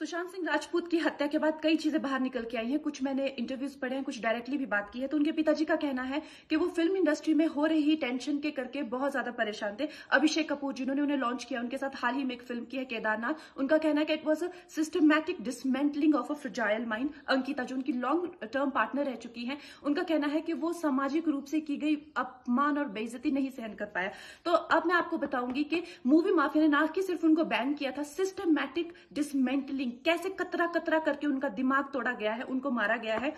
सुशांत सिंह राजपूत की हत्या के बाद कई चीज़ें बाहर निकल के आई हैं। कुछ मैंने इंटरव्यूज़ पढ़े हैं, कुछ डायरेक्टली भी बात की है। तो उनके पिताजी का कहना है कि वो फ़िल्म इंडस्ट्री में हो रही टेंशन के करके बहुत ज़्यादा परेशान थे। अभिषेक कपूर जिन्होंने उन्हें लॉन्च किया, उनके साथ हाल ही में एक फ़िल्म की है, केदारनाथ। उनका कहना है कि it was a systematic dismantling of a fragile mind Ankita जो उनकी लॉन्ग टर्म पार्टनर रह चुकी है, उनका कहना है कि वो सामाजिक रूप से की गई अपमान और बेइज्जती नहीं सहन कर पाया। तो अब मैं आपको बताऊँगी कि मूवी माफिया ने ना कि सिर्फ़ उनको बैन किया था सिस्टमैटिक डिसमेंटलिंग कैसे कतरा कतरा करके उनका दिमाग तोड़ा गया है, उनको मारा गया है।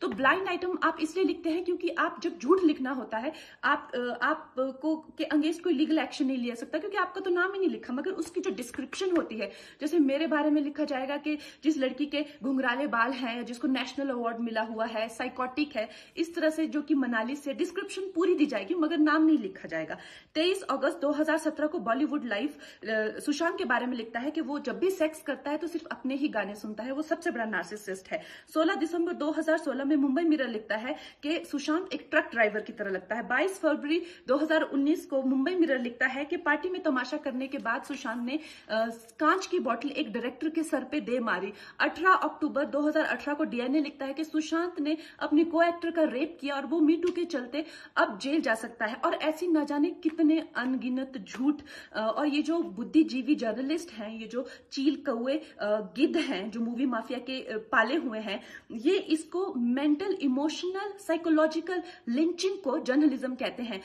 तो ब्लाइंड आइटम आप इसलिए लिखते हैं क्योंकि आप जब झूठ लिखना होता है, आप आप को अंगेंस्ट कोई लीगल एक्शन नहीं लिया सकता क्योंकि आपका तो नाम ही नहीं लिखा, मगर उसकी जो डिस्क्रिप्शन होती है, जैसे मेरे बारे में लिखा जाएगा कि जिस लड़की के घुंघराले बाल हैं, जिसको नेशनल अवार्ड मिला हुआ है साइकोटिक है, इस तरह से जो कि मनाली से डिस्क्रिप्शन पूरी दी जाएगी, मगर नाम नहीं लिखा जाएगा। तेईस अगस्त 2017 को बॉलीवुड लाइफ सुशांत के बारे में लिखता है कि वो जब भी सेक्स करता है तो सिर्फ़ अपने ही गाने सुनता है वो सबसे बड़ा नार्सिसिस्ट है। 16 दिसंबर 2016 में मुंबई मिरर लिखता है कि सुशांत एक ट्रक ड्राइवर की तरह लगता है। 22 फरवरी 2019 को मुंबई मिरर लिखता है कि पार्टी में तमाशा करने के बाद सुशांत ने आ, कांच की बोतल एक डायरेक्टर के सर पे दे मारी। 18 अक्टूबर 2018 को डीएनए लिखता है कि सुशांत ने अपने को एक्टर का रेप किया और वो मीटू के चलते अब जेल जा सकता है। और ऐसी न जाने कितने अनगिनत झूठ और ये जो बुद्धिजीवी जर्नलिस्ट हैं ये जो चील कौए गिद्ध हैं, जो मूवी माफिया के पाले हुए हैं, ये इसको मेंटल इमोशनल साइकोलॉजिकल लिंचिंग को जर्नलिज्म कहते हैं।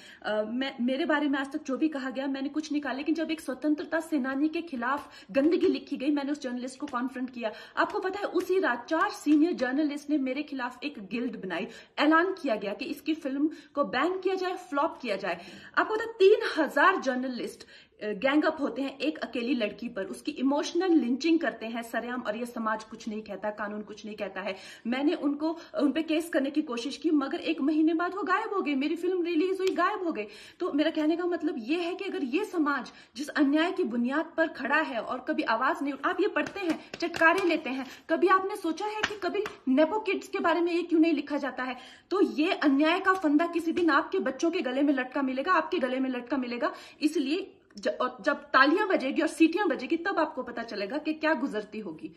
मेरे बारे में आज तक जो भी कहा गया, मैंने कुछ नहीं कहा लेकिन जब एक स्वतंत्रता सेनानी के खिलाफ गंदगी लिखी गई, मैंने उस जर्नलिस्ट को कॉन्फ्रेंट किया। आपको पता है, उसी रात चार सीनियर जर्नलिस्ट ने मेरे खिलाफ एक गिल्ड बनाई। ऐलान किया गया कि इसकी फ़िल्म को बैन किया जाए फ्लॉप किया जाए। आपको पता तीन हज़ार जर्नलिस्ट गैंग अप होते हैं एक अकेली लड़की पर। उसकी इमोशनल लिंचिंग करते हैं सरेआम और ये समाज कुछ नहीं कहता, कानून कुछ नहीं कहता है। मैंने उनको उन केस करने की कोशिश की, मगर एक महीने बाद वो गायब हो गए, मेरी फ़िल्म रिलीज़ हुई, गायब हो गई तो मेरा कहने का मतलब ये है कि अगर ये समाज जिस अन्याय की बुनियाद पर खड़ा है और कभी आवाज़ नहीं आप ये पढ़ते हैं, चटकारे लेते हैं, कभी आपने सोचा है कि कभी नेपो किड्स के बारे में ये क्यों नहीं लिखा जाता है? तो ये अन्याय का फंदा किसी दिन आपके बच्चों के गले में लटका मिलेगा, आपके गले में लटका मिलेगा। इसलिए जब तालियाँ बजेगी और सीटियाँ बजेगी तब आपको पता चलेगा कि क्या गुजरती होगी।